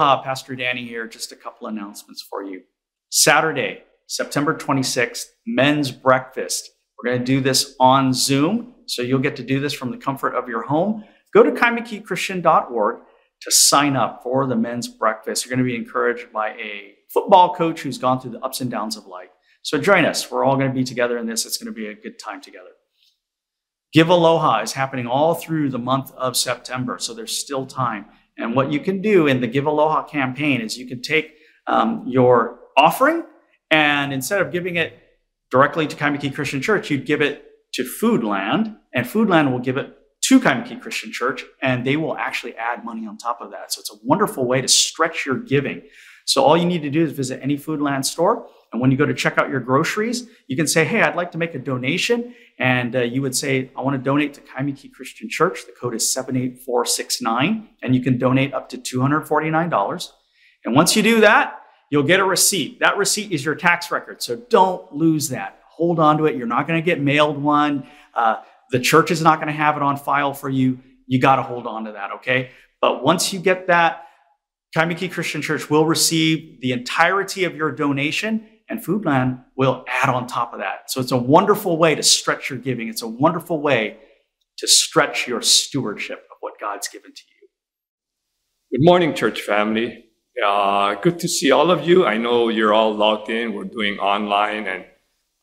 Aloha, Pastor Danny here. Just a couple announcements for you. Saturday, September 26th, men's breakfast. We're going to do this on Zoom, so you'll get to do this from the comfort of your home. Go to kaimukichristian.org to sign up for the men's breakfast. You're going to be encouraged by a football coach who's gone through the ups and downs of life. So join us. We're all going to be together in this. It's going to be a good time together. Give Aloha is happening all through the month of September, so there's still time. And what you can do in the Give Aloha campaign is you can take um, your offering and instead of giving it directly to Kaimuki Christian Church, you'd give it to Foodland, and Foodland will give it to Kaimuki Christian Church, and they will actually add money on top of that. So it's a wonderful way to stretch your giving. So all you need to do is visit any Foodland store, and when you go to check out your groceries, you can say, "Hey, I'd like to make a donation," and uh, you would say, "I want to donate to Kaimuki Christian Church." The code is seven eight four six nine, and you can donate up to two hundred forty nine dollars. And once you do that, you'll get a receipt. That receipt is your tax record, so don't lose that. Hold on to it. You're not going to get mailed one. Uh, the church is not going to have it on file for you. You got to hold on to that, okay? But once you get that, Kaimuki Christian Church will receive the entirety of your donation, and Foodland will add on top of that. So it's a wonderful way to stretch your giving. It's a wonderful way to stretch your stewardship of what God's given to you. Good morning, church family. Uh, good to see all of you. I know you're all logged in. We're doing online, and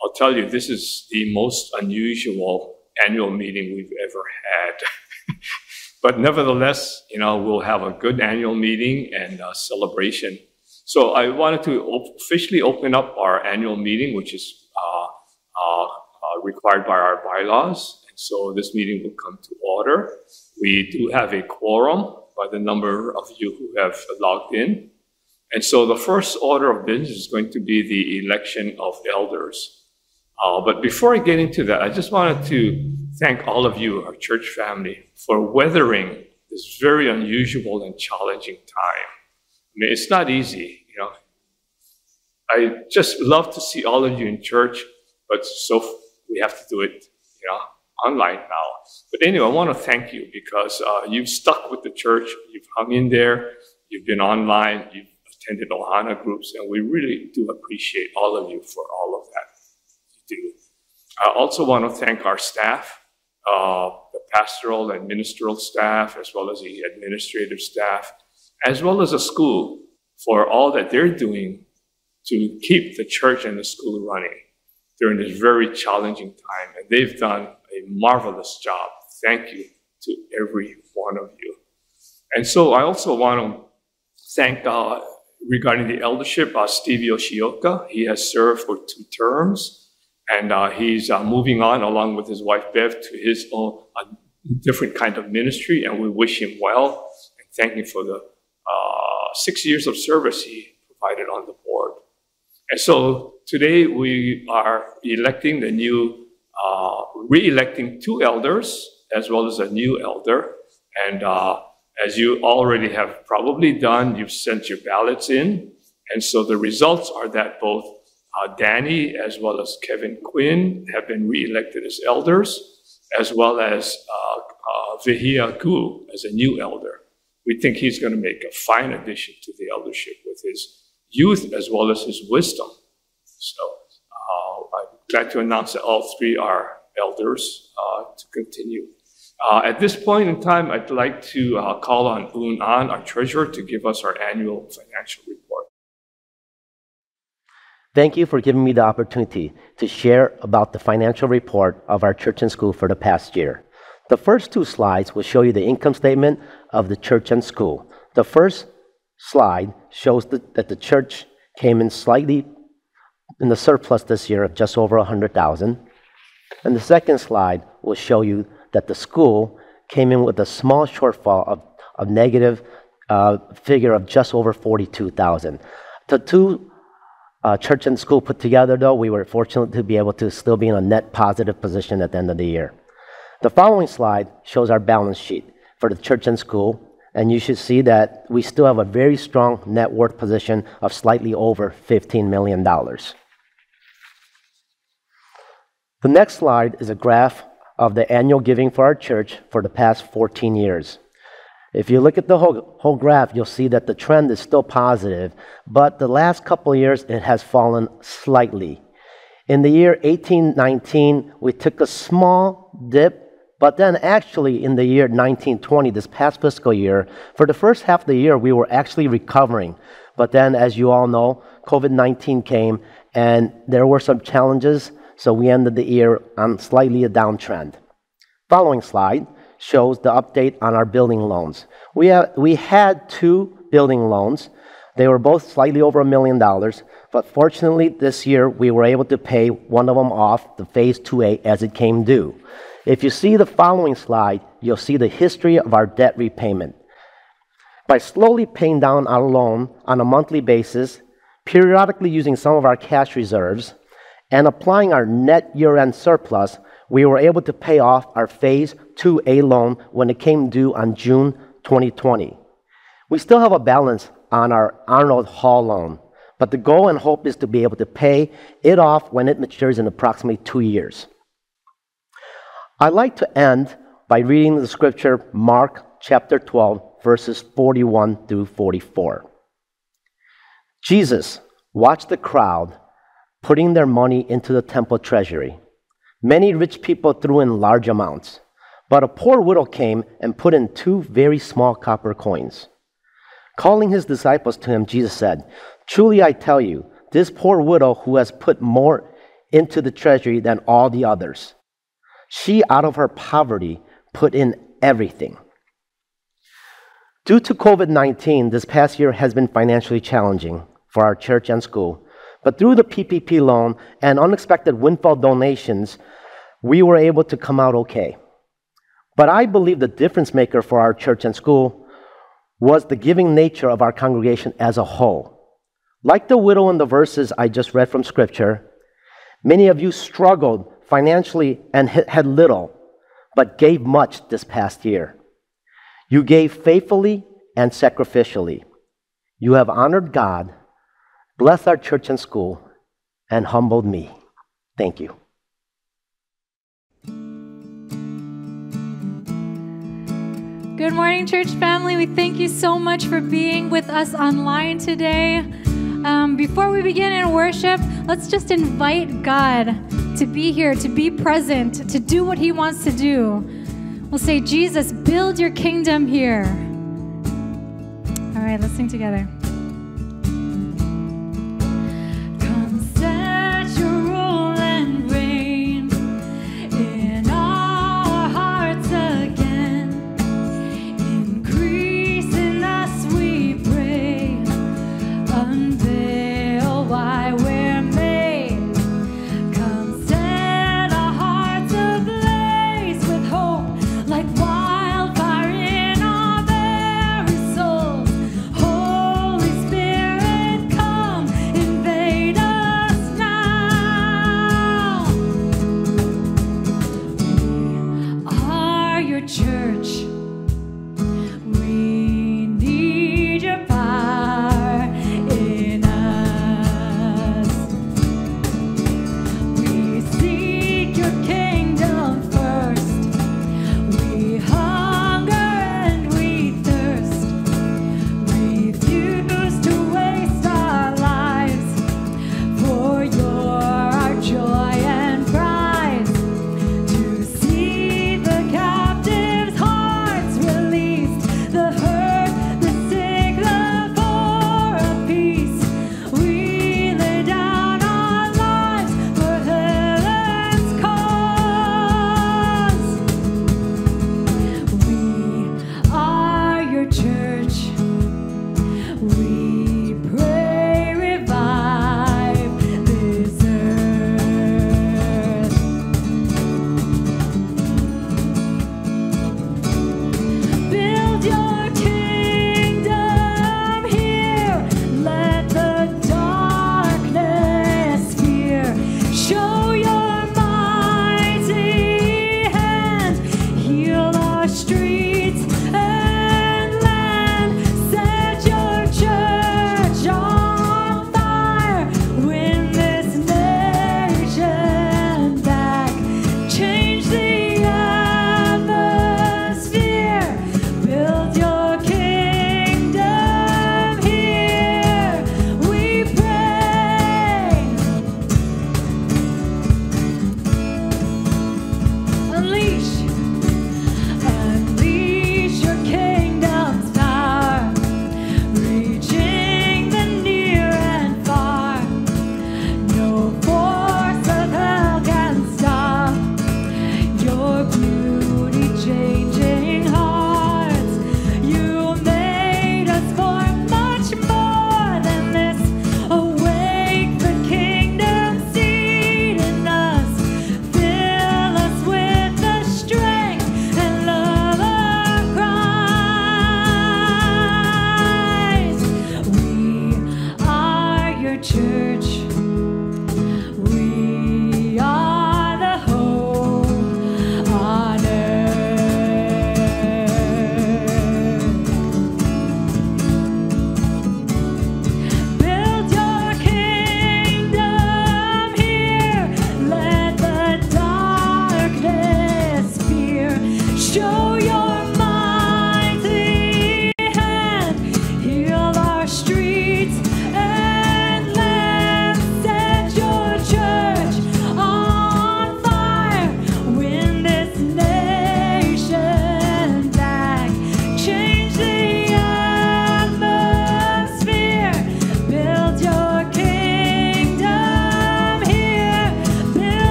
I'll tell you, this is the most unusual annual meeting we've ever had. but nevertheless, you know, we'll have a good annual meeting and celebration. So I wanted to officially open up our annual meeting, which is uh, uh, uh, required by our bylaws. And so this meeting will come to order. We do have a quorum by the number of you who have logged in. And so the first order of business is going to be the election of elders. Uh, but before I get into that, I just wanted to thank all of you, our church family, for weathering this very unusual and challenging time. Mean, it's not easy, you know. I just love to see all of you in church, but so we have to do it, you know, online now. But anyway, I want to thank you because uh, you've stuck with the church, you've hung in there, you've been online, you've attended Ohana groups, and we really do appreciate all of you for all of that you do. I also want to thank our staff, uh, the pastoral and ministerial staff, as well as the administrative staff, as well as the school for all that they're doing to keep the church and the school running during this very challenging time. And they've done a marvelous job. Thank you to every one of you. And so I also want to thank, uh, regarding the eldership, uh, Steve Yoshioka. He has served for two terms, and uh, he's uh, moving on along with his wife Bev to his own uh, different kind of ministry, and we wish him well and thank him for the six years of service he provided on the board. And so today we are electing the new, uh, re-electing two elders as well as a new elder. And uh, as you already have probably done, you've sent your ballots in. And so the results are that both uh, Danny as well as Kevin Quinn have been re-elected as elders, as well as uh, uh, Vihia Gu as a new elder. We think he's going to make a fine addition to the eldership with his youth as well as his wisdom. So uh, I'm glad to announce that all three are elders uh, to continue. Uh, at this point in time, I'd like to uh, call on Un An, our treasurer, to give us our annual financial report. Thank you for giving me the opportunity to share about the financial report of our church and school for the past year. The first two slides will show you the income statement of the church and school. The first slide shows the, that the church came in slightly in the surplus this year of just over 100,000. And the second slide will show you that the school came in with a small shortfall of, of negative uh, figure of just over 42,000. The two uh, church and school put together, though, we were fortunate to be able to still be in a net positive position at the end of the year. The following slide shows our balance sheet for the church and school, and you should see that we still have a very strong net worth position of slightly over $15 million. The next slide is a graph of the annual giving for our church for the past 14 years. If you look at the whole, whole graph, you'll see that the trend is still positive, but the last couple years it has fallen slightly. In the year 1819, we took a small dip, but then actually in the year 1920, this past fiscal year, for the first half of the year, we were actually recovering. But then, as you all know, COVID 19 came and there were some challenges, so we ended the year on slightly a downtrend. Following slide shows the update on our building loans. We, have, we had two building loans. They were both slightly over a million dollars, but fortunately this year we were able to pay one of them off, the Phase 2A, as it came due. If you see the following slide, you'll see the history of our debt repayment. By slowly paying down our loan on a monthly basis, periodically using some of our cash reserves, and applying our net year end surplus, we were able to pay off our Phase 2A loan when it came due on June 2020. We still have a balance on our Arnold Hall loan, but the goal and hope is to be able to pay it off when it matures in approximately two years. I'd like to end by reading the scripture Mark chapter 12, verses 41 through 44. Jesus watched the crowd putting their money into the temple treasury. Many rich people threw in large amounts, but a poor widow came and put in two very small copper coins. Calling his disciples to him, Jesus said, Truly I tell you, this poor widow who has put more into the treasury than all the others, she out of her poverty put in everything. Due to COVID 19, this past year has been financially challenging for our church and school. But through the PPP loan and unexpected windfall donations, we were able to come out okay. But I believe the difference maker for our church and school was the giving nature of our congregation as a whole. Like the widow in the verses I just read from Scripture, many of you struggled financially and had little, but gave much this past year. You gave faithfully and sacrificially. You have honored God blessed our church and school, and humbled me. Thank you. Good morning, church family. We thank you so much for being with us online today. Um, before we begin in worship, let's just invite God to be here, to be present, to do what He wants to do. We'll say, Jesus, build your kingdom here. All right, let's sing together.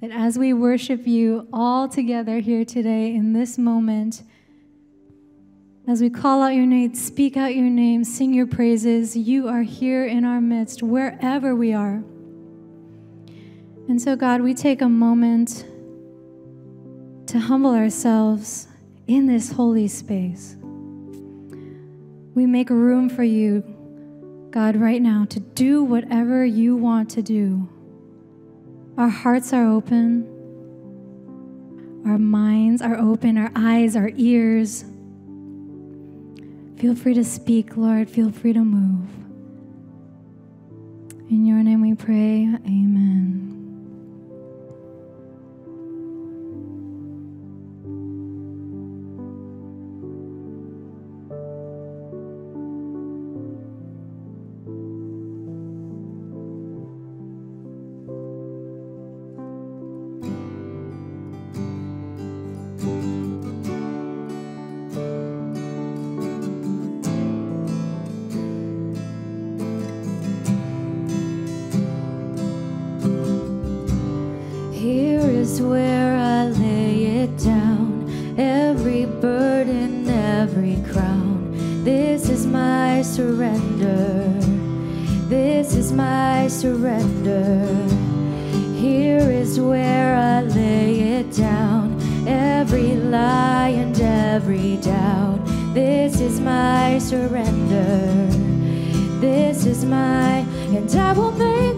That as we worship you all together here today in this moment, as we call out your name, speak out your name, sing your praises, you are here in our midst, wherever we are. And so, God, we take a moment to humble ourselves in this holy space. We make room for you, God, right now to do whatever you want to do. Our hearts are open, our minds are open, our eyes, our ears. Feel free to speak, Lord. Feel free to move. In your name we pray. Amen. Where I lay it down. Every burden, every crown. This is my surrender. This is my surrender. Here is where I lay it down. Every lie and every doubt. This is my surrender. This is my, and I will make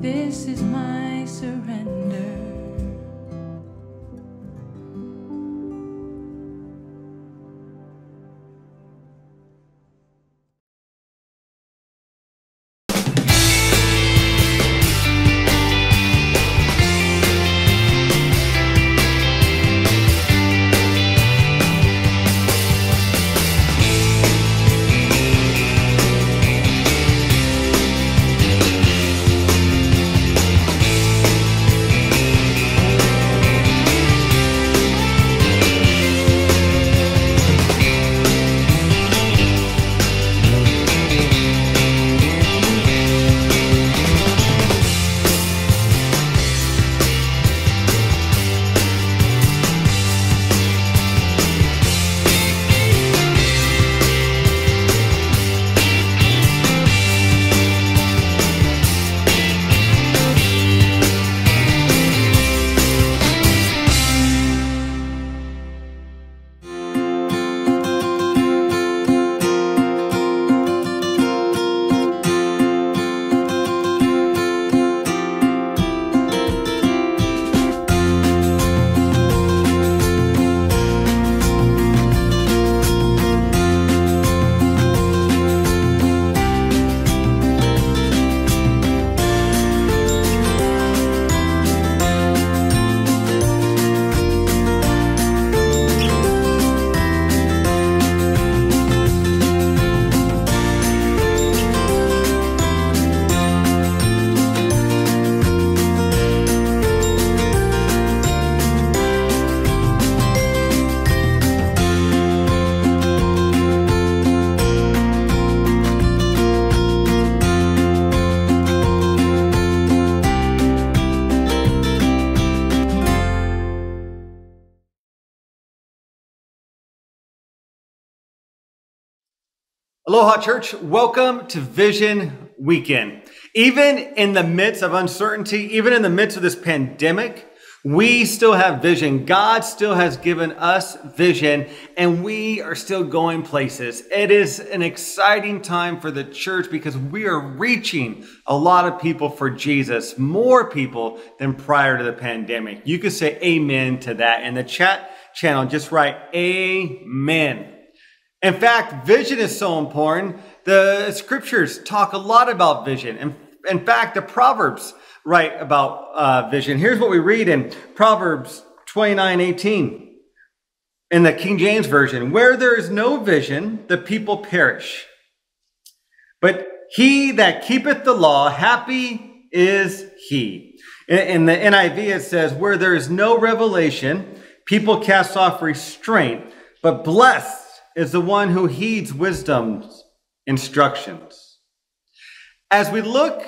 This is my surrender. Aloha, church. Welcome to Vision Weekend. Even in the midst of uncertainty, even in the midst of this pandemic, we still have vision. God still has given us vision, and we are still going places. It is an exciting time for the church because we are reaching a lot of people for Jesus, more people than prior to the pandemic. You could say amen to that. In the chat channel, just write amen. In fact, vision is so important. The scriptures talk a lot about vision. In, in fact, the Proverbs write about uh, vision. Here's what we read in Proverbs 29 18 in the King James Version Where there is no vision, the people perish. But he that keepeth the law, happy is he. In, in the NIV, it says, Where there is no revelation, people cast off restraint, but blessed is the one who heeds wisdom's instructions. As we look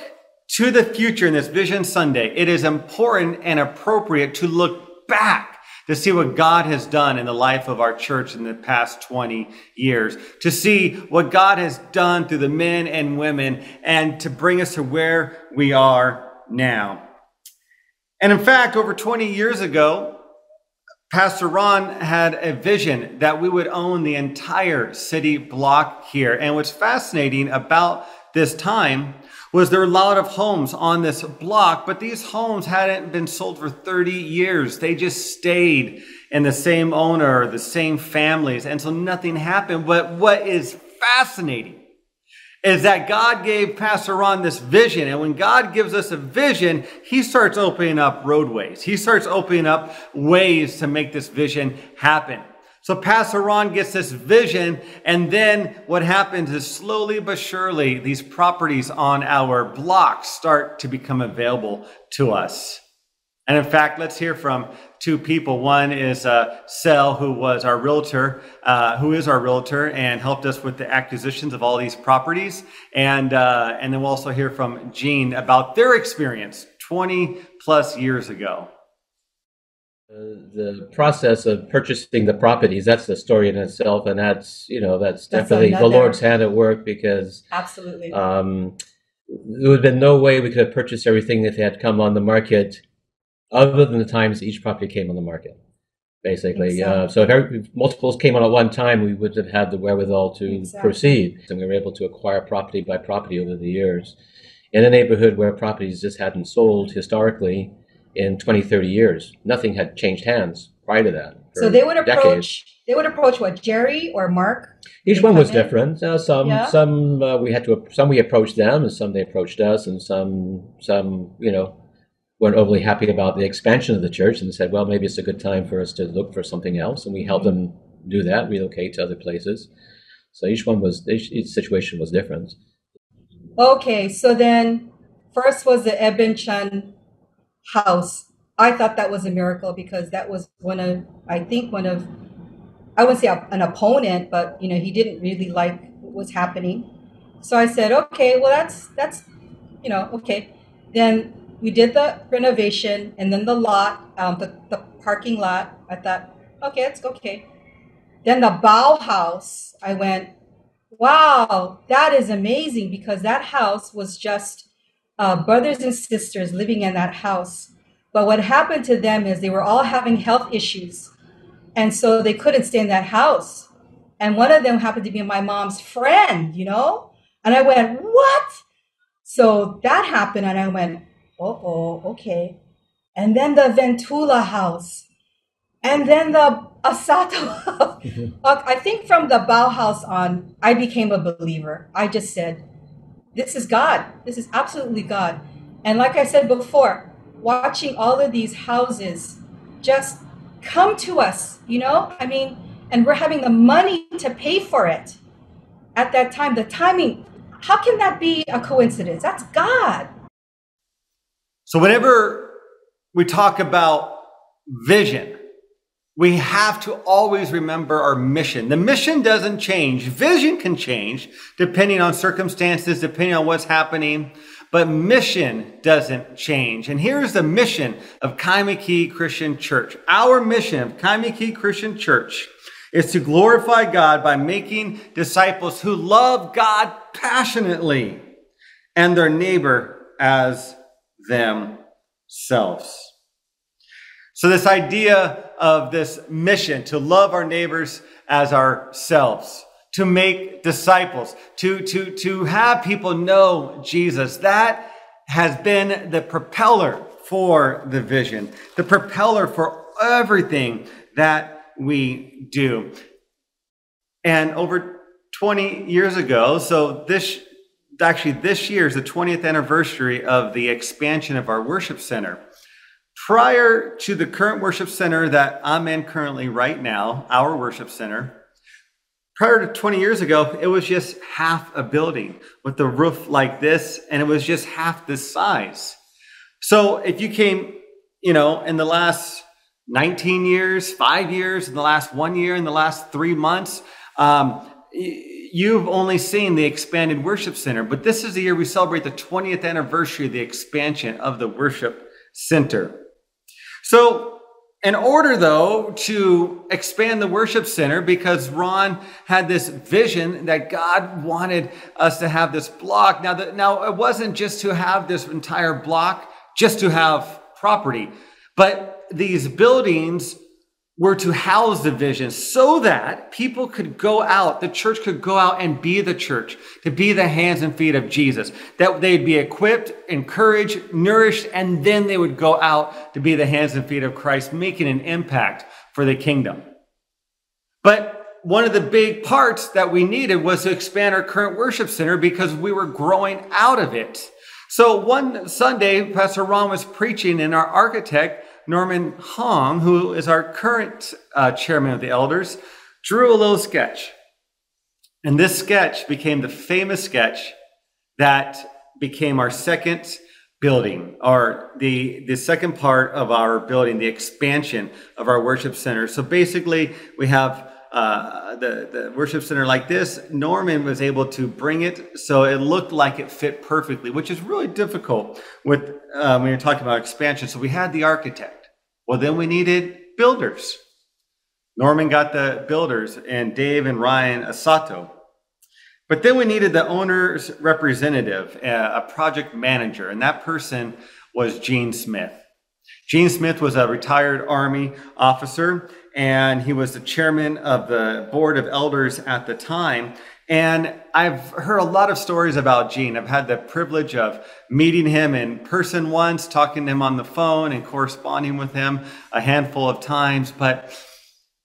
to the future in this Vision Sunday, it is important and appropriate to look back to see what God has done in the life of our church in the past 20 years, to see what God has done through the men and women, and to bring us to where we are now. And in fact, over 20 years ago, Pastor Ron had a vision that we would own the entire city block here. And what's fascinating about this time was there were a lot of homes on this block, but these homes hadn't been sold for 30 years. They just stayed in the same owner, the same families, and so nothing happened. But what is fascinating is that God gave Pastor Ron this vision. And when God gives us a vision, he starts opening up roadways. He starts opening up ways to make this vision happen. So Pastor Ron gets this vision, and then what happens is slowly but surely, these properties on our block start to become available to us. And in fact, let's hear from two people. One is uh, Sel, who was our realtor, uh, who is our realtor, and helped us with the acquisitions of all these properties. And uh, and then we'll also hear from Gene about their experience 20 plus years ago. Uh, the process of purchasing the properties that's the story in itself and that's you know that's, That's definitely another- the lord's hand at work because Absolutely. um, there would have been no way we could have purchased everything if it had come on the market other than the times each property came on the market basically uh, so if, every, if multiples came on at one time we would have had the wherewithal to Exactly. proceed and we were able to acquire property by property over the years in a neighborhood where properties just hadn't sold historically in 20 30 years nothing had changed hands prior to that so they would decades. approach. They would approach what Jerry or Mark. Each one was in? different. Uh, some Yeah. some uh, we had to some we approached them, and some they approached us, and some some you know weren't overly happy about the expansion of the church, and said, well, maybe it's a good time for us to look for something else, and we helped them do that, relocate to other places. So each one was each, each situation was different. Okay, so then first was the Eben Chan house. I thought that was a miracle because that was one of I think one of I wouldn't say an opponent, but you know he didn't really like what was happening. So I said, okay, well that's that's you know okay. Then we did the renovation and then the lot, um, the the parking lot. I thought, okay, it's okay. Then the Bauhaus, I went, wow, that is amazing because that house was just uh, brothers and sisters living in that house. But what happened to them is they were all having health issues. And so they couldn't stay in that house. And one of them happened to be my mom's friend, you know? And I went, what? So that happened. And I went, oh, oh, okay. And then the Ventula house. And then the Asato house. Uh, I think from the Bauhaus on, I became a believer. I just said, this is God. This is absolutely God. And like I said before, watching all of these houses just come to us, you know? I mean, and we're having the money to pay for it at that time. The timing, how can that be a coincidence? That's God. So, whenever we talk about vision, we have to always remember our mission. The mission doesn't change. Vision can change depending on circumstances, depending on what's happening, but mission doesn't change. And here's the mission of Kaimuki Christian Church. Our mission of Kaimuki Christian Church is to glorify God by making disciples who love God passionately and their neighbor as themselves. So, this idea of this mission to love our neighbors as ourselves, to make disciples, to, to, to have people know Jesus, that has been the propeller for the vision, the propeller for everything that we do. And over 20 years ago, so this actually this year is the 20th anniversary of the expansion of our worship center. Prior to the current worship center that I'm in currently right now, our worship center, prior to 20 years ago, it was just half a building with the roof like this, and it was just half this size. So if you came, you know, in the last 19 years, five years, in the last one year, in the last three months, um, you've only seen the expanded worship center. But this is the year we celebrate the 20th anniversary of the expansion of the worship center. So, in order though to expand the worship center, because Ron had this vision that God wanted us to have this block. Now, the, now it wasn't just to have this entire block, just to have property, but these buildings were to house the vision so that people could go out, the church could go out and be the church, to be the hands and feet of Jesus, that they'd be equipped, encouraged, nourished, and then they would go out to be the hands and feet of Christ, making an impact for the kingdom. But one of the big parts that we needed was to expand our current worship center because we were growing out of it. So one Sunday, Pastor Ron was preaching, and our architect, Norman Hong, who is our current uh, chairman of the elders, drew a little sketch. And this sketch became the famous sketch that became our second building, or the, the second part of our building, the expansion of our worship center. So basically, we have uh, the, the worship center like this, Norman was able to bring it so it looked like it fit perfectly, which is really difficult with uh, when you're talking about expansion. So we had the architect. Well, then we needed builders. Norman got the builders and Dave and Ryan Asato. But then we needed the owner's representative, a project manager, and that person was Gene Smith. Gene Smith was a retired Army officer, and he was the chairman of the board of elders at the time. And I've heard a lot of stories about Gene. I've had the privilege of meeting him in person once, talking to him on the phone, and corresponding with him a handful of times. But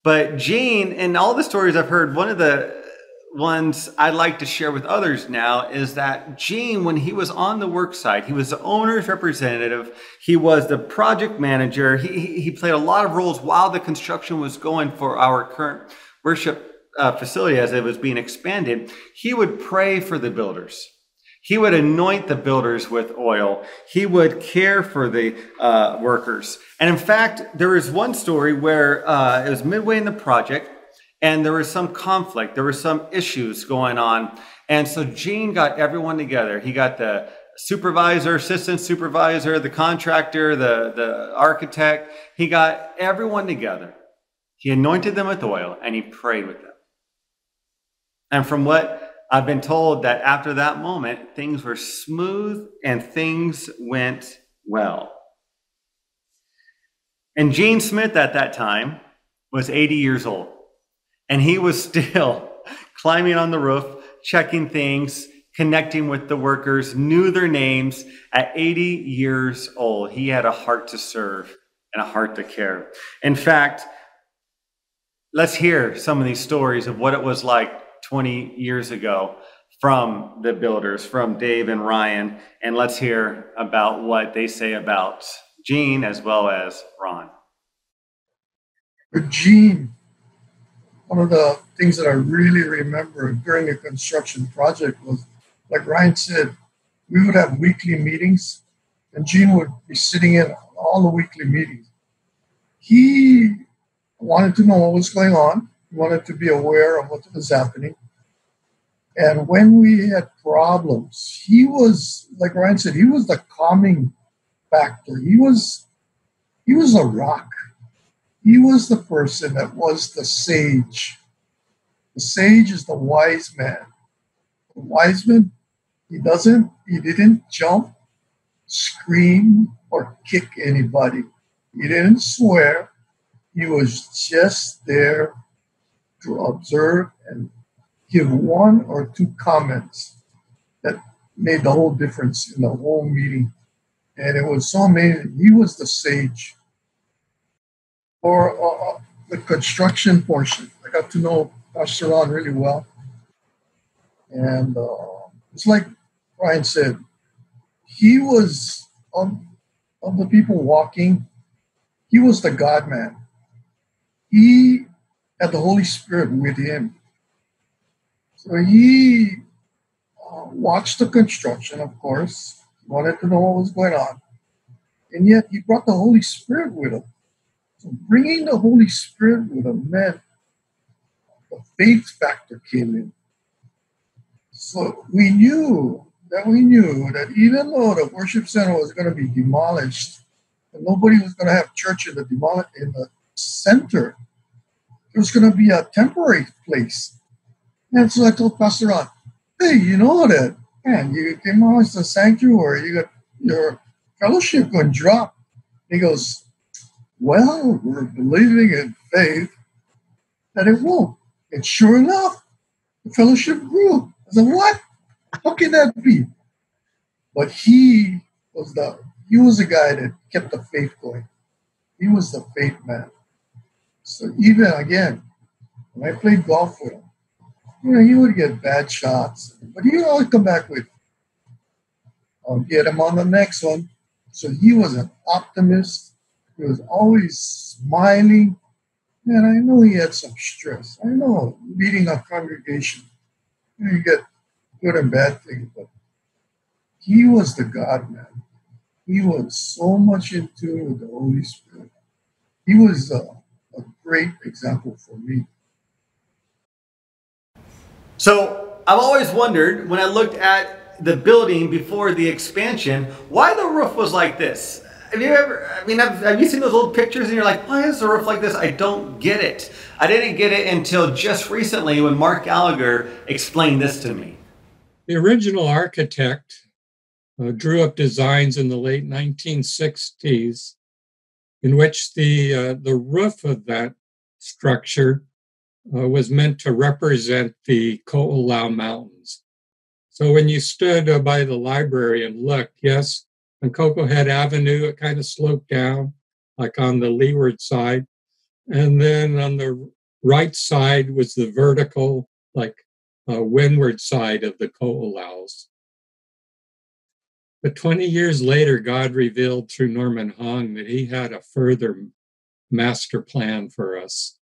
but Gene, in all the stories I've heard, one of the ones I'd like to share with others now is that Gene, when he was on the work site, he was the owner's representative, he was the project manager, he, he played a lot of roles while the construction was going for our current worship uh, facility as it was being expanded. He would pray for the builders. He would anoint the builders with oil. He would care for the uh, workers. And in fact, there is one story where uh, it was midway in the project and there was some conflict, there were some issues going on. And so Gene got everyone together. He got the supervisor, assistant supervisor, the contractor, the, the architect. He got everyone together. He anointed them with oil and he prayed with them. And from what I've been told that after that moment, things were smooth and things went well. And Gene Smith at that time was 80 years old. And he was still climbing on the roof, checking things, connecting with the workers, knew their names. At 80 years old, he had a heart to serve and a heart to care. In fact, let's hear some of these stories of what it was like 20 years ago from the builders, from Dave and Ryan, and let's hear about what they say about Gene as well as Ron. Gene one of the things that I really remember during a construction project was, like Ryan said, we would have weekly meetings, and Gene would be sitting in all the weekly meetings. He wanted to know what was going on, he wanted to be aware of what was happening. And when we had problems, he was, like Ryan said, he was the calming factor. He was, he was a rock he was the person that was the sage. The sage is the wise man. The wise man, he doesn't, he didn't jump, scream, or kick anybody. He didn't swear. He was just there to observe and give one or two comments that made the whole difference in the whole meeting. And it was so amazing. He was the sage or the construction portion. I got to know Pastor Ron really well. And uh, it's like Ryan said, he was of, of the people walking, he was the God man. He had the Holy Spirit with him. So he uh, watched the construction, of course, wanted to know what was going on. And yet he brought the Holy Spirit with him. So bringing the Holy Spirit with a meant the faith factor came in. So we knew that we knew that even though the worship center was going to be demolished, and nobody was going to have church in the demol- in the center, there was going to be a temporary place. And so I told Pastor Ron, hey, you know that, man, you demolish the sanctuary, you got your fellowship going to drop. He goes, well, we're believing in faith that it won't. And sure enough, the fellowship grew. I said, what? How can that be? But he was the he was the guy that kept the faith going. He was the faith man. So even again, when I played golf with him, you know, he would get bad shots, but he would always come back with, I'll get him on the next one. So he was an optimist. He was always smiling. And I know he had some stress. I know leading a congregation, you, get good and bad things, but he was the God man. He was so much in tune with the Holy Spirit. He was a, a great example for me. So I've always wondered when I looked at the building before the expansion, why the roof was like this. Have you ever, I mean, have, have you seen those old pictures and you're like, why is the roof like this? I don't get it. I didn't get it until just recently when Mark Gallagher explained this to me. The original architect uh, drew up designs in the late 1960s in which the, uh, the roof of that structure uh, was meant to represent the Ko'olau Mountains. So when you stood uh, by the library and looked, yes, on Koko Head Avenue, it kind of sloped down, like on the leeward side. And then on the right side was the vertical, like uh, windward side of the Ko'olaus. But 20 years later, God revealed through Norman Hong that he had a further master plan for us.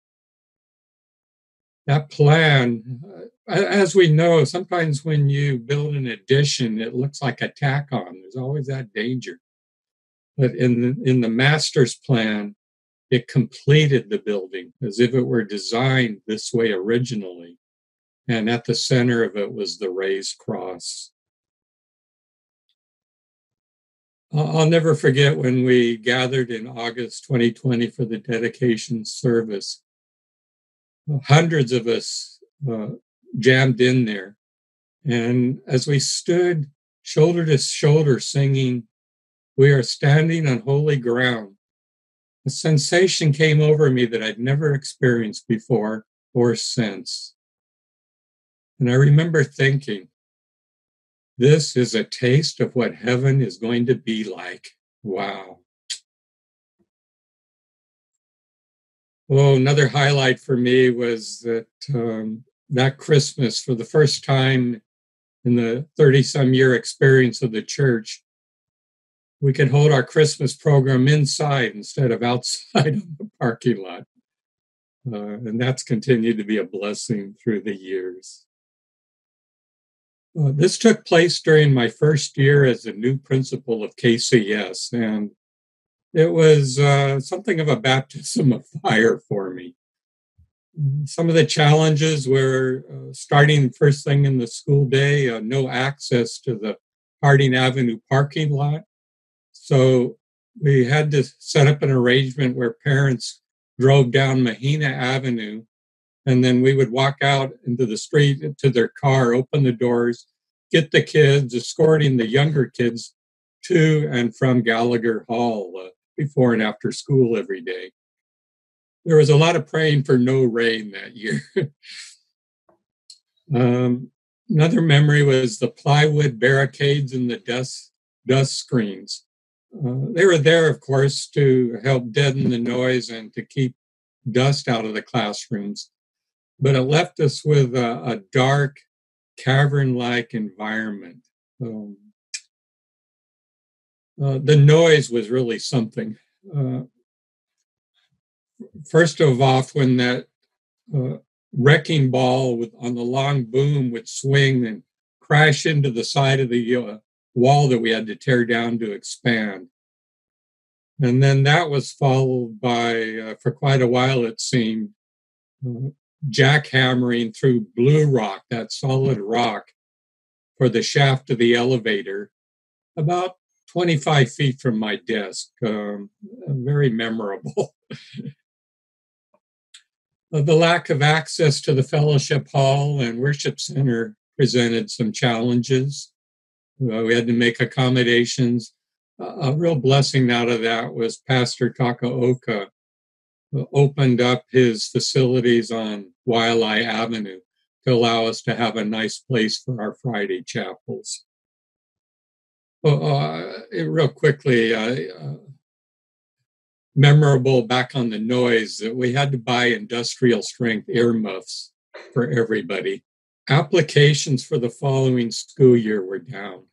That plan, uh, as we know, sometimes when you build an addition, it looks like a tack on. There's always that danger. But in the, in the master's plan, it completed the building as if it were designed this way originally. And at the center of it was the raised cross. I'll never forget when we gathered in August 2020 for the dedication service. Hundreds of us uh, jammed in there. And as we stood shoulder to shoulder singing, We are standing on holy ground, a sensation came over me that I'd never experienced before or since. And I remember thinking, this is a taste of what heaven is going to be like. Wow. Well, another highlight for me was that um, that Christmas, for the first time in the 30 some year experience of the church, we could hold our Christmas program inside instead of outside of the parking lot. Uh, and that's continued to be a blessing through the years. Uh, this took place during my first year as a new principal of KCS, and it was uh, something of a baptism of fire for me. Some of the challenges were uh, starting first thing in the school day, uh, no access to the Harding Avenue parking lot. So we had to set up an arrangement where parents drove down Mahina Avenue and then we would walk out into the street to their car, open the doors, get the kids, escorting the younger kids to and from Gallagher Hall uh, before and after school every day. There was a lot of praying for no rain that year. um, another memory was the plywood barricades and the dust dust screens. Uh, they were there, of course, to help deaden the noise and to keep dust out of the classrooms but it left us with a, a dark, cavern like environment. Um, uh, the noise was really something. Uh, first of all, when that uh, wrecking ball with, on the long boom would swing and crash into the side of the uh, wall that we had to tear down to expand. And then that was followed by, uh, for quite a while, it seemed, jackhammering through blue rock, that solid rock, for the shaft of the elevator, about 25 feet from my desk. Um, very memorable. the lack of access to the fellowship hall and worship center presented some challenges. Uh, we had to make accommodations. Uh, a real blessing out of that was Pastor Takaoka opened up his facilities on Waialae Avenue to allow us to have a nice place for our Friday chapels. Uh, real quickly, uh, memorable back on the noise that we had to buy industrial strength earmuffs for everybody. Applications for the following school year were down.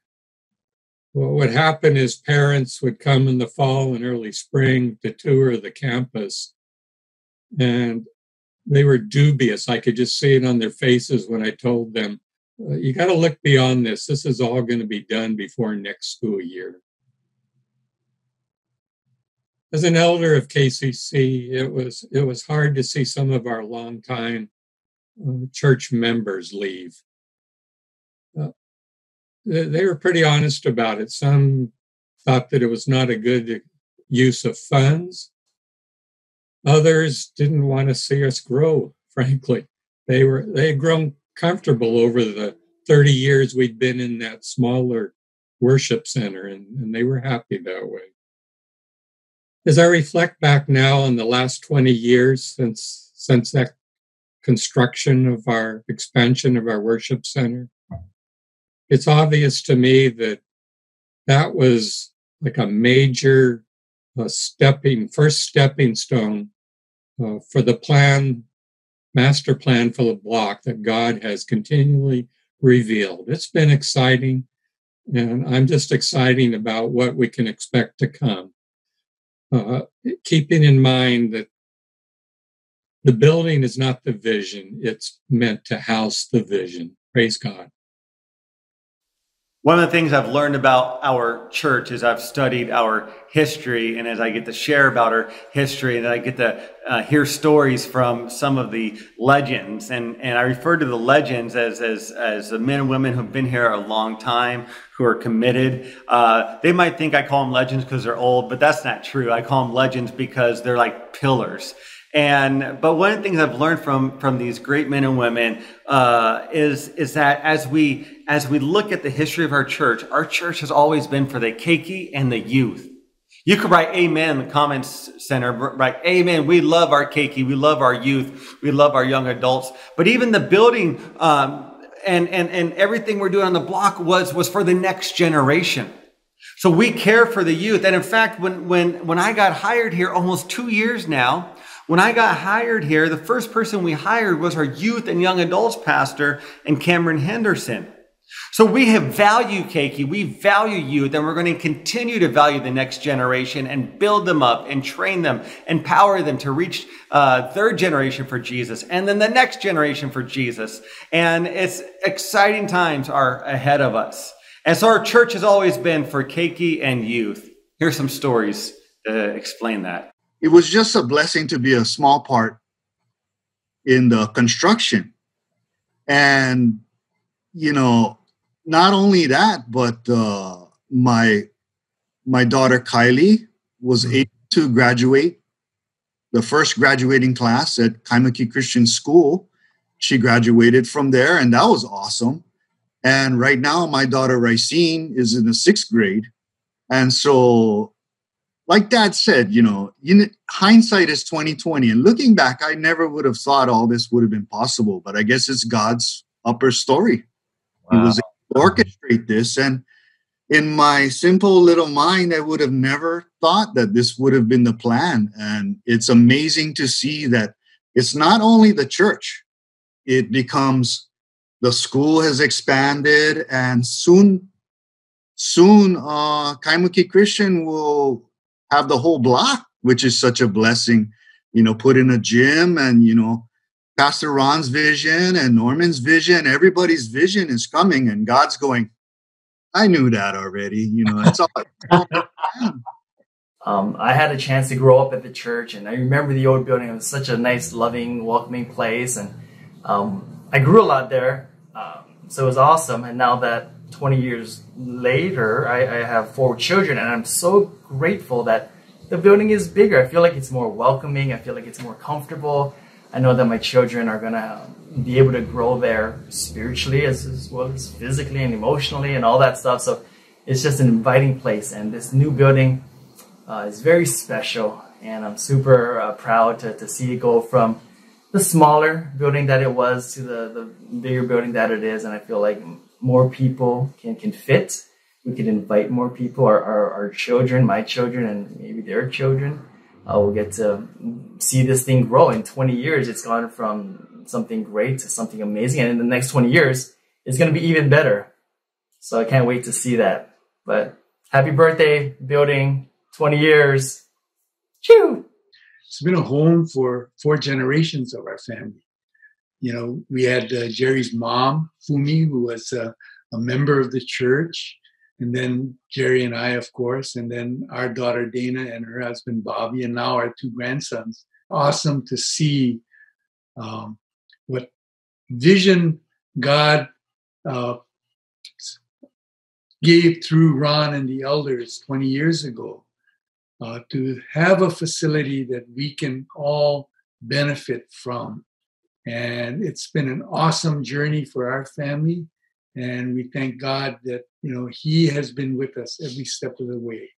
What would happen is parents would come in the fall and early spring to tour the campus, and they were dubious. I could just see it on their faces when I told them, uh, You got to look beyond this. This is all going to be done before next school year. As an elder of KCC, it was it was hard to see some of our longtime uh, church members leave. Uh, they, they were pretty honest about it. Some thought that it was not a good use of funds. Others didn't want to see us grow, frankly. They were they had grown comfortable over the 30 years we'd been in that smaller worship center, and, and they were happy that way. As I reflect back now on the last 20 years since since that construction of our expansion of our worship center, it's obvious to me that that was like a major uh, stepping first stepping stone uh, for the plan master plan for the block that god has continually revealed. It's been exciting and i'm just excited about what we can expect to come. Uh, keeping in mind that the building is not the vision it's meant to house the vision. Praise god one of the things I've learned about our church is I've studied our history, and as I get to share about our history, and I get to uh, hear stories from some of the legends, and, and I refer to the legends as, as, as the men and women who've been here a long time, who are committed. Uh, they might think I call them legends because they're old, but that's not true. I call them legends because they're like pillars. And but one of the things I've learned from from these great men and women uh, is is that as we as we look at the history of our church, our church has always been for the keiki and the youth. You could write amen in the comments center, write amen. We love our keiki. We love our youth. We love our young adults. But even the building, um, and, and, and everything we're doing on the block was, was for the next generation. So we care for the youth. And in fact, when, when, when I got hired here almost two years now, when I got hired here, the first person we hired was our youth and young adults pastor and Cameron Henderson. So we have value, Keiki. We value youth, and we're going to continue to value the next generation and build them up and train them, empower them to reach uh, their generation for Jesus, and then the next generation for Jesus. And it's exciting times are ahead of us. And so our church has always been for Keiki and youth. Here's some stories to explain that it was just a blessing to be a small part in the construction. And, you know, not only that, but uh, my my daughter Kylie was mm-hmm. able to graduate the first graduating class at Kaimuki Christian School. She graduated from there, and that was awesome. And right now, my daughter Racine is in the sixth grade, and so like dad said, you know, you, hindsight is 2020. And looking back, I never would have thought all this would have been possible. But I guess it's God's upper story. Wow. He was able to orchestrate this. And in my simple little mind, I would have never thought that this would have been the plan. And it's amazing to see that it's not only the church, it becomes the school has expanded and soon soon uh kaimuki christian will have the whole block, which is such a blessing. You know, put in a gym and, you know, Pastor Ron's vision and Norman's vision, everybody's vision is coming, and God's going, I knew that already. You know, it's all. um, I had a chance to grow up at the church, and I remember the old building. It was such a nice, loving, welcoming place, and um, I grew a lot there. Um, so it was awesome. And now that 20 years later, I, I, have four children, and I'm so grateful that the building is bigger. I feel like it's more welcoming. I feel like it's more comfortable. I know that my children are going to be able to grow there spiritually as, as well as physically and emotionally and all that stuff. So it's just an inviting place. And this new building uh, is very special. And I'm super uh, proud to, to see it go from the smaller building that it was to the, the bigger building that it is. And I feel like more people can, can fit. We could invite more people, our, our, our children, my children, and maybe their children. uh, we'll get to see this thing grow. In 20 years, it's gone from something great to something amazing, and in the next 20 years, it's going to be even better. So I can't wait to see that. But happy birthday, building 20 years. Chew! It's been a home for four generations of our family. You know, we had uh, Jerry's mom, Fumi, who was uh, a member of the church, and then Jerry and I, of course, and then our daughter Dana and her husband Bobby, and now our two grandsons. Awesome to see um, what vision God uh, gave through Ron and the elders 20 years ago uh, to have a facility that we can all benefit from. And it's been an awesome journey for our family. And we thank God that, you know, He has been with us every step of the way.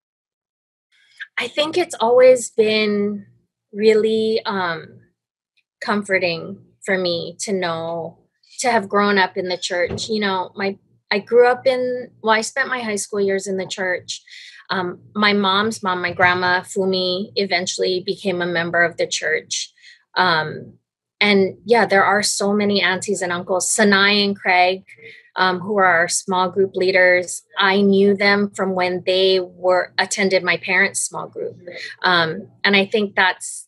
I think it's always been really um, comforting for me to know to have grown up in the church. You know, my I grew up in well, I spent my high school years in the church. Um, my mom's mom, my grandma Fumi, eventually became a member of the church. Um, and yeah, there are so many aunties and uncles, Sanai and Craig, um, who are our small group leaders. I knew them from when they were attended my parents' small group, um, and I think that's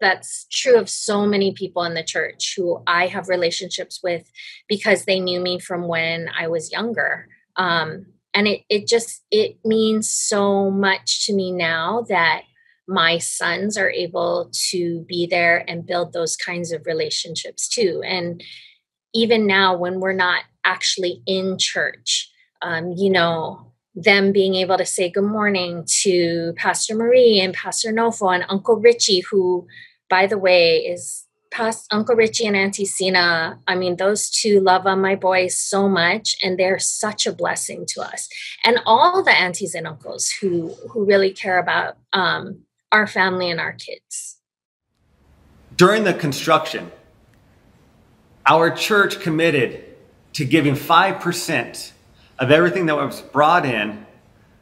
that's true of so many people in the church who I have relationships with because they knew me from when I was younger. Um, and it it just it means so much to me now that my sons are able to be there and build those kinds of relationships too. And even now, when we're not actually in church, um, you know, them being able to say good morning to Pastor Marie and Pastor Nofo and Uncle Richie, who, by the way, is past Uncle Richie and Auntie Sina. I mean, those two love on my boys so much, and they're such a blessing to us. And all the aunties and uncles who who really care about um, our family and our kids. During the construction, our church committed to giving 5% of everything that was brought in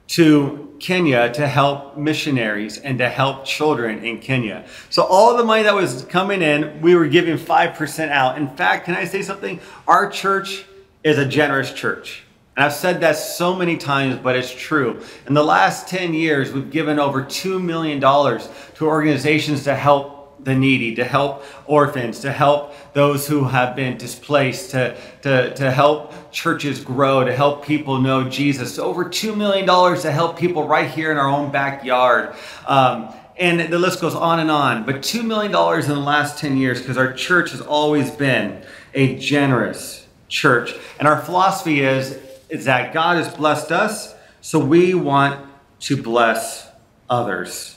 to Kenya to help missionaries and to help children in Kenya. So all the money that was coming in, we were giving 5% out. In fact, can I say something? Our church is a generous church. And I've said that so many times, but it's true. In the last 10 years, we've given over $2 million to organizations to help the needy, to help orphans, to help those who have been displaced, to, to, to help churches grow, to help people know Jesus. Over $2 million to help people right here in our own backyard. Um, and the list goes on and on. But $2 million in the last 10 years because our church has always been a generous church. And our philosophy is, is that God has blessed us, so we want to bless others.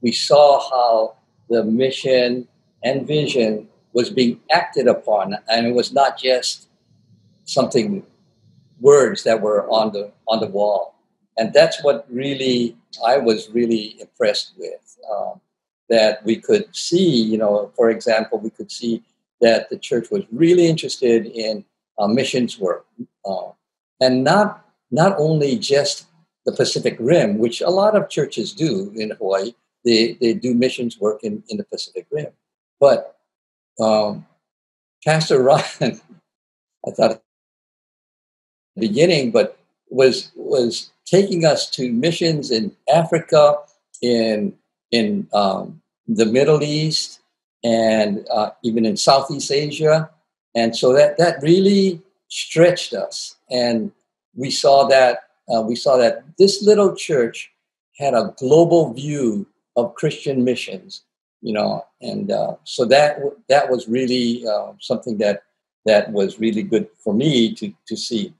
we saw how the mission and vision was being acted upon, and it was not just something words that were on the on the wall. And that's what really I was really impressed with. Um, that we could see, you know, for example, we could see that the church was really interested in uh, missions work, uh, and not not only just the Pacific Rim, which a lot of churches do in Hawaii, they, they do missions work in, in the Pacific Rim. But um, Pastor Ryan, I thought beginning, but was was taking us to missions in Africa, in in um, the Middle East, and uh, even in Southeast Asia, and so that that really stretched us, and we saw that uh, we saw that this little church had a global view of Christian missions, you know, and uh, so that that was really uh, something that that was really good for me to to see.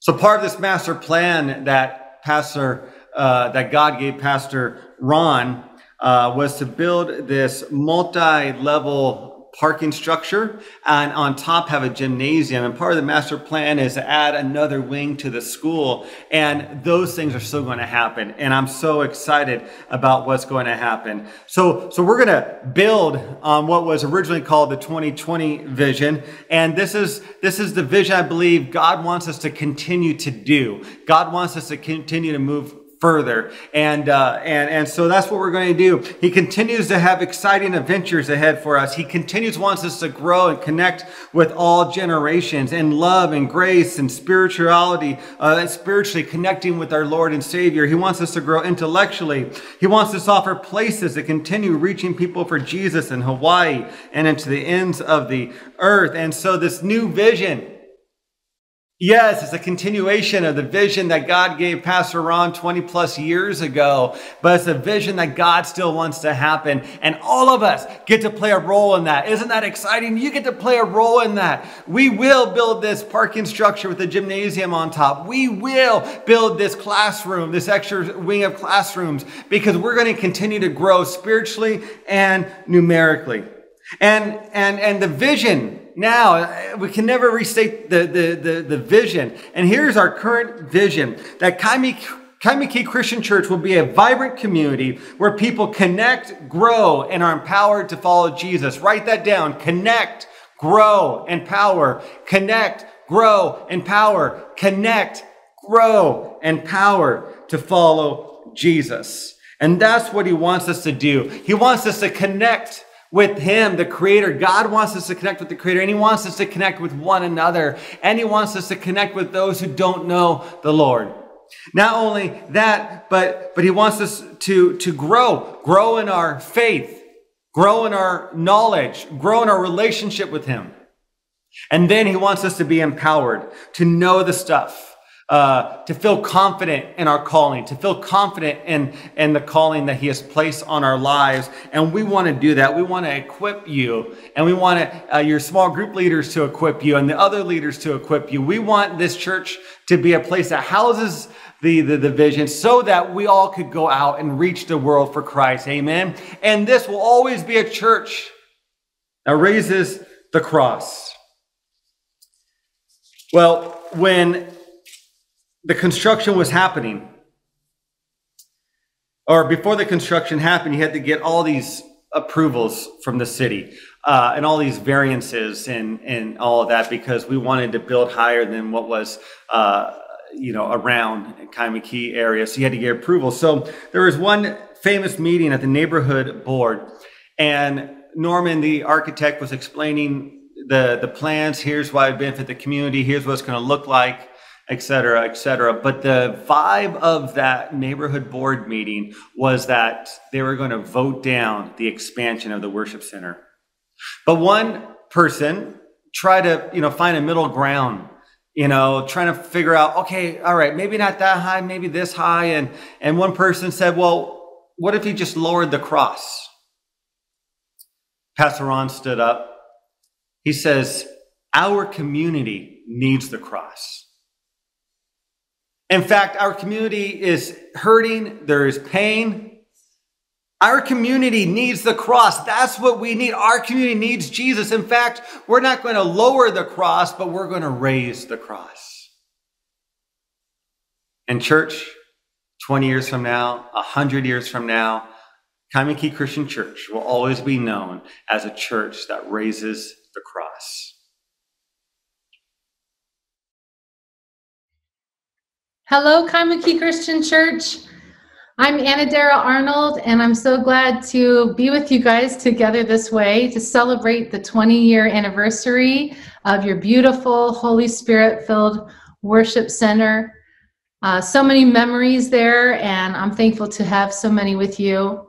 So part of this master plan that Pastor uh, that God gave Pastor Ron uh, was to build this multi-level parking structure and on top have a gymnasium. And part of the master plan is to add another wing to the school. And those things are still going to happen. And I'm so excited about what's going to happen. So, so we're going to build on what was originally called the 2020 vision. And this is, this is the vision I believe God wants us to continue to do. God wants us to continue to move further. And, uh, and, and so that's what we're going to do. He continues to have exciting adventures ahead for us. He continues wants us to grow and connect with all generations in love and grace and spirituality, uh, spiritually connecting with our Lord and Savior. He wants us to grow intellectually. He wants us to offer places to continue reaching people for Jesus in Hawaii and into the ends of the earth. And so this new vision, Yes, it's a continuation of the vision that God gave Pastor Ron 20 plus years ago, but it's a vision that God still wants to happen. And all of us get to play a role in that. Isn't that exciting? You get to play a role in that. We will build this parking structure with a gymnasium on top. We will build this classroom, this extra wing of classrooms, because we're going to continue to grow spiritually and numerically. And, and, and the vision now. Uh, we can never restate the, the, the, the vision. And here's our current vision that Kaimi Kaimuki Christian Church will be a vibrant community where people connect, grow, and are empowered to follow Jesus. Write that down. Connect, grow, empower. Connect, grow, empower. Connect, grow, and power to follow Jesus. And that's what he wants us to do. He wants us to connect with Him, the Creator. God wants us to connect with the Creator, and He wants us to connect with one another, and He wants us to connect with those who don't know the Lord. Not only that, but, but He wants us to, to grow, grow in our faith, grow in our knowledge, grow in our relationship with Him. And then He wants us to be empowered to know the stuff uh, to feel confident in our calling, to feel confident in, in the calling that He has placed on our lives. And we want to do that. We want to equip you, and we want uh, your small group leaders to equip you, and the other leaders to equip you. We want this church to be a place that houses the, the, the vision so that we all could go out and reach the world for Christ. Amen. And this will always be a church that raises the cross. Well, when the construction was happening, or before the construction happened, you had to get all these approvals from the city uh, and all these variances and, and all of that because we wanted to build higher than what was uh, you know around Kaimuki area. So you had to get approval. So there was one famous meeting at the neighborhood board, and Norman, the architect, was explaining the the plans. Here's why it benefit the community. Here's what it's going to look like et cetera, et cetera. But the vibe of that neighborhood board meeting was that they were going to vote down the expansion of the worship center. But one person tried to, you know, find a middle ground, you know, trying to figure out, okay, all right, maybe not that high, maybe this high. And, and one person said, well, what if you just lowered the cross? Pastor Ron stood up. He says, our community needs the cross. In fact, our community is hurting, there is pain. Our community needs the cross. That's what we need. Our community needs Jesus. In fact, we're not going to lower the cross, but we're going to raise the cross. And church, 20 years from now, 100 years from now, Kaimuki Christian Church will always be known as a church that raises the cross. Hello, Kaimuki Christian Church. I'm Anna Dara Arnold, and I'm so glad to be with you guys together this way to celebrate the 20 year anniversary of your beautiful, Holy Spirit filled worship center. Uh, so many memories there, and I'm thankful to have so many with you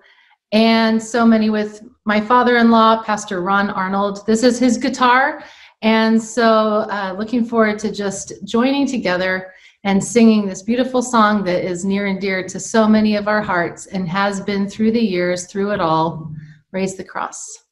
and so many with my father in law, Pastor Ron Arnold. This is his guitar, and so uh, looking forward to just joining together and singing this beautiful song that is near and dear to so many of our hearts and has been through the years, through it all. Raise the cross.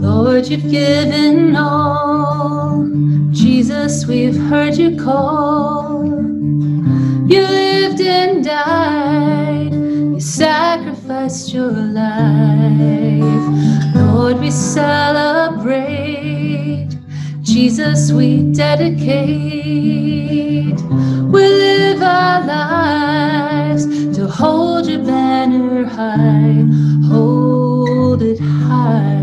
Lord, you've given all. Jesus, we've heard you call. You lived and died. You sacrificed your life. Lord, we celebrate. Jesus, we dedicate. We live our lives to hold your banner high. Hold it high.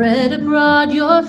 Spread abroad your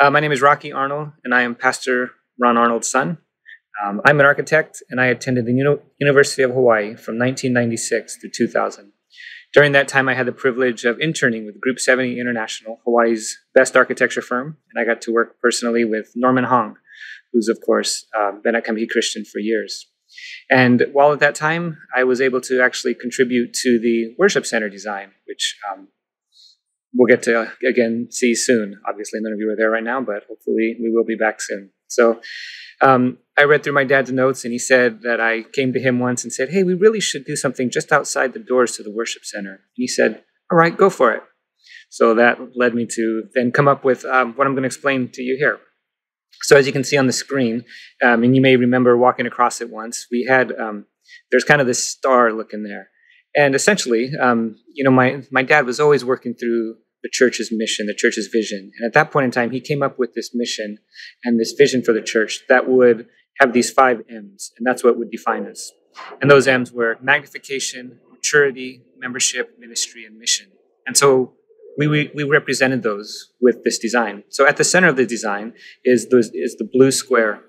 Uh, my name is Rocky Arnold, and I am Pastor Ron Arnold's son. Um, I'm an architect, and I attended the Uni- University of Hawaii from 1996 to 2000. During that time, I had the privilege of interning with Group 70 International, Hawaii's best architecture firm, and I got to work personally with Norman Hong, who's, of course, uh, been at Kaimuki Christian for years. And while at that time, I was able to actually contribute to the worship center design, which um, we'll get to uh, again see soon. Obviously, none of you are there right now, but hopefully we will be back soon. So um, I read through my dad's notes, and he said that I came to him once and said, "Hey, we really should do something just outside the doors to the worship center." And he said, "All right, go for it." So that led me to then come up with um, what I'm going to explain to you here. So as you can see on the screen, um, and you may remember walking across it once, we had um, there's kind of this star looking there. And essentially, um, you know, my, my dad was always working through the church's mission, the church's vision. And at that point in time, he came up with this mission and this vision for the church that would have these five M's. And that's what would define us. And those M's were magnification, maturity, membership, ministry, and mission. And so we, we, we represented those with this design. So at the center of the design is, those, is the blue square.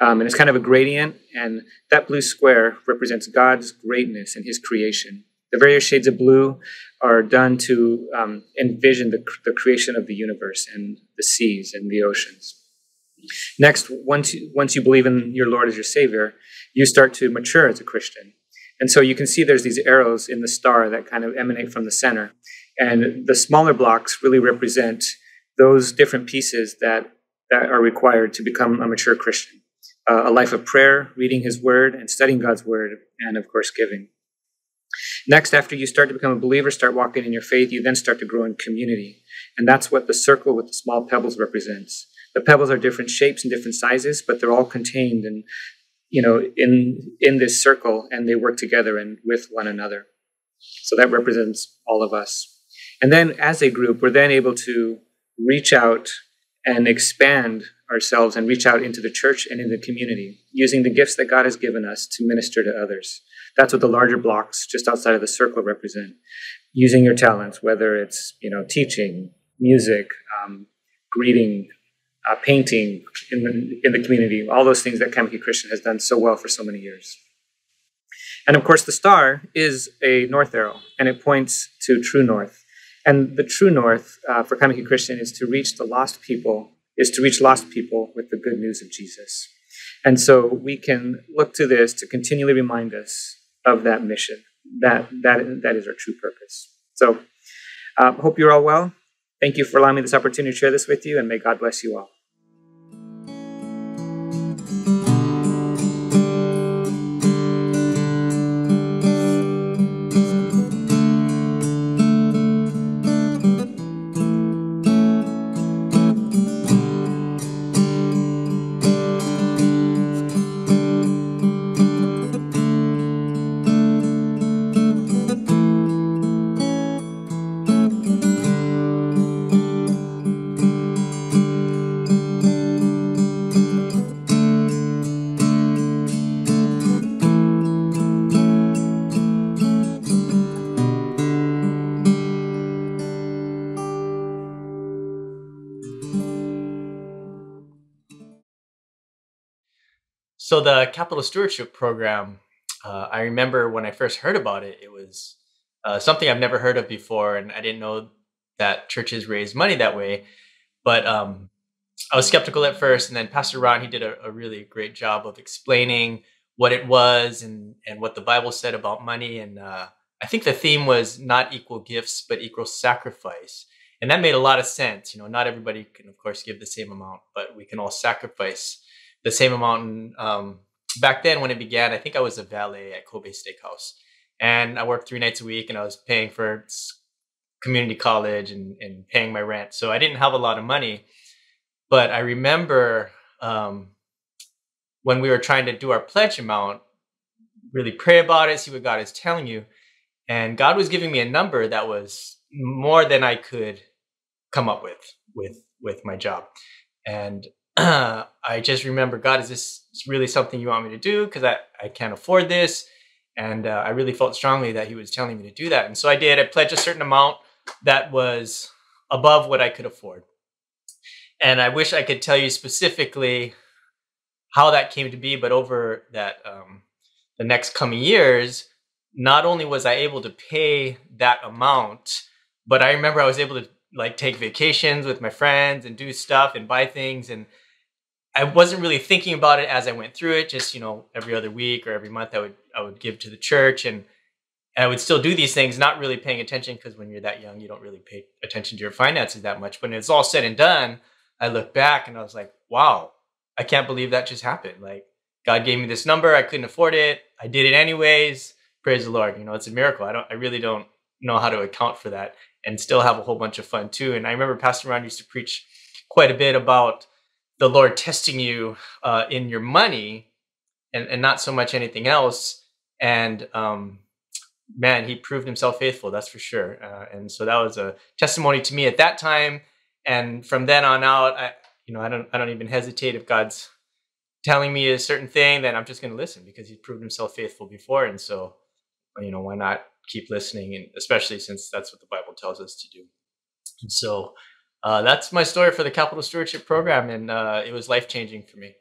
Um, and it's kind of a gradient, and that blue square represents God's greatness and His creation. The various shades of blue are done to um, envision the, the creation of the universe and the seas and the oceans. Next, once you, once you believe in your Lord as your Savior, you start to mature as a Christian. And so you can see there's these arrows in the star that kind of emanate from the center. And the smaller blocks really represent those different pieces that, that are required to become a mature Christian. Uh, a life of prayer, reading his word, and studying God's word, and of course, giving. Next, after you start to become a believer, start walking in your faith, you then start to grow in community. And that's what the circle with the small pebbles represents. The pebbles are different shapes and different sizes, but they're all contained in, you know, in in this circle, and they work together and with one another. So that represents all of us. And then, as a group, we're then able to reach out and expand ourselves and reach out into the church and in the community using the gifts that God has given us to minister to others. That's what the larger blocks just outside of the circle represent. Using your talents, whether it's you know teaching, music, um, greeting, uh, painting in the, in the community, all those things that Kaimuki Christian has done so well for so many years. And of course, the star is a north arrow, and it points to true north. And the true north uh, for Kaimuki Christian is to reach the lost people, is to reach lost people with the good news of Jesus. And so we can look to this to continually remind us of that mission. That that that is our true purpose. So, uh, hope you're all well. Thank you for allowing me this opportunity to share this with you, and may God bless you all. So the capital stewardship program, uh, I remember when I first heard about it, it was uh, something I've never heard of before, and I didn't know that churches raise money that way. But um, I was skeptical at first, and then Pastor Ron he did a, a, really great job of explaining what it was and and what the Bible said about money. And uh, I think the theme was not equal gifts, but equal sacrifice. And that made a lot of sense. You know, not everybody can, of course, give the same amount, but we can all sacrifice the same amount. Um, back then, when it began, I think I was a valet at Kobe Steakhouse, and I worked three nights a week, and I was paying for community college and, and paying my rent. So I didn't have a lot of money, but I remember um, when we were trying to do our pledge amount, really pray about it, see what God is telling you. And God was giving me a number that was more than I could come up with with with my job. And I just remember, God, is this really something you want me to do? Because I, I can't afford this. And uh, I really felt strongly that He was telling me to do that. And so I did. I pledged a certain amount that was above what I could afford. And I wish I could tell you specifically how that came to be, but over that um, the next coming years, not only was I able to pay that amount, but I remember I was able to like take vacations with my friends and do stuff and buy things and I wasn't really thinking about it as I went through it. Just you know, every other week or every month, I would I would give to the church, and I would still do these things, not really paying attention because when you're that young, you don't really pay attention to your finances that much. But when it's all said and done, I look back and I was like, wow, I can't believe that just happened. Like God gave me this number, I couldn't afford it, I did it anyways. Praise the Lord. You know, it's a miracle. I don't, I really don't know how to account for that, and still have a whole bunch of fun too. And I remember Pastor Ron used to preach quite a bit about the Lord testing you uh, in your money and, and not so much anything else. And um, man, he proved himself faithful, that's for sure. Uh, and so that was a testimony to me at that time. And from then on out, I, you know, I don't, I don't even hesitate if God's telling me a certain thing, then I'm just going to listen because he's proved himself faithful before. And so, you know, why not keep listening? And especially since that's what the Bible tells us to do. And so, uh, that's my story for the Capital Stewardship Program, and uh, it was life changing for me.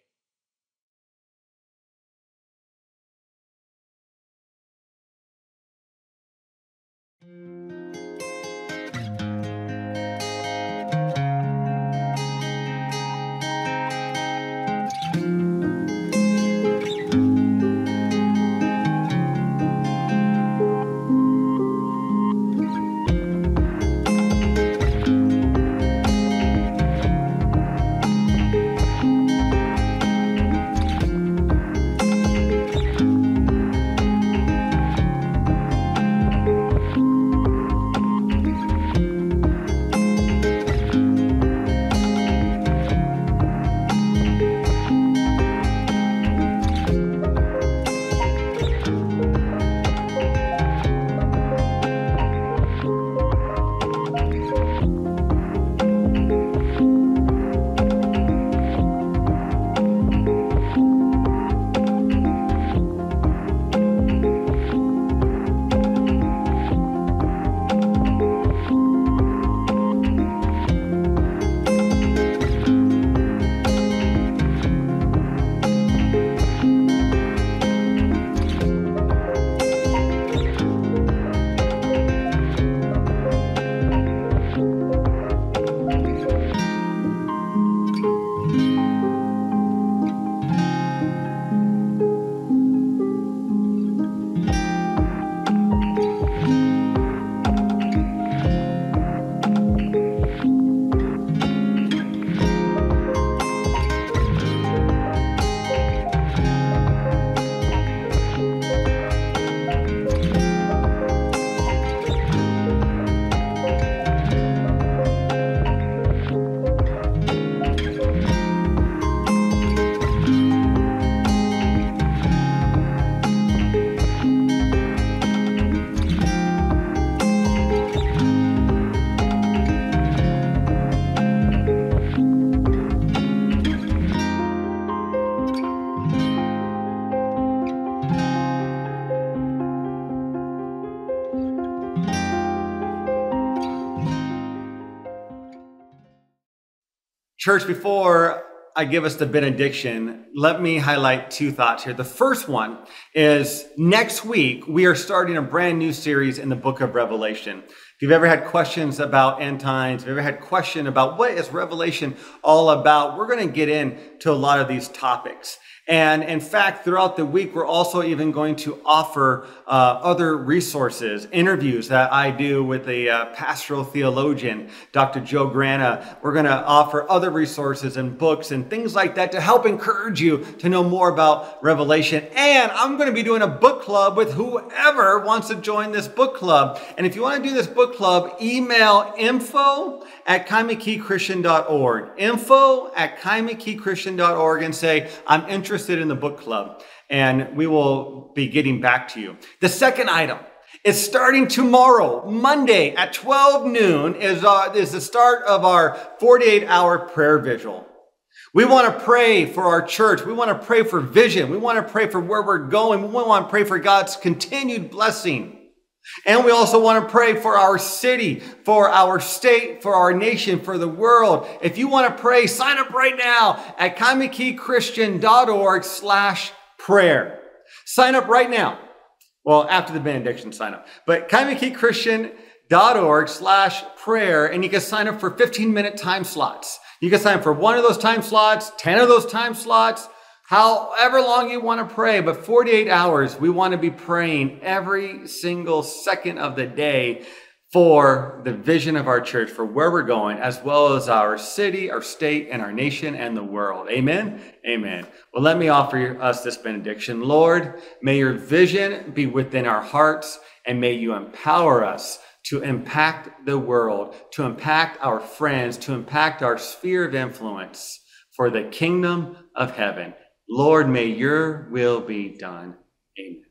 Church, before I give us the benediction, let me highlight two thoughts here. The first one is next week, we are starting a brand new series in the book of Revelation. If you've ever had questions about end times, if you've ever had question about what is Revelation all about, we're going to get into a lot of these topics. And in fact, throughout the week, we're also even going to offer uh, other resources, interviews that I do with a uh, pastoral theologian, Dr. Joe Grana. We're going to offer other resources and books and things like that to help encourage you to know more about Revelation. And I'm going to be doing a book club with whoever wants to join this book club. And if you want to do this book club, email info at kaimukichristian.org. Info at kaimukichristian.org and say, I'm interested in the book club. And we will be getting back to you. The second item is starting tomorrow, Monday at 12 noon, is, uh, is the start of our 48 hour prayer vigil. We want to pray for our church. We want to pray for vision. We want to pray for where we're going. We want to pray for God's continued blessing. And we also want to pray for our city, for our state, for our nation, for the world. If you want to pray, sign up right now at kaimukichristian.org slash prayer. Sign up right now. Well, after the benediction, sign up. But kaimukichristian.org slash prayer, and you can sign up for 15 minute time slots. You can sign up for one of those time slots, 10 of those time slots, however long you want to pray, but 48 hours, we want to be praying every single second of the day for the vision of our church, for where we're going, as well as our city, our state, and our nation and the world. Amen? Amen. Well, let me offer us this benediction. Lord, may your vision be within our hearts, and may you empower us to impact the world, to impact our friends, to impact our sphere of influence for the kingdom of heaven. Lord, may your will be done. Amen.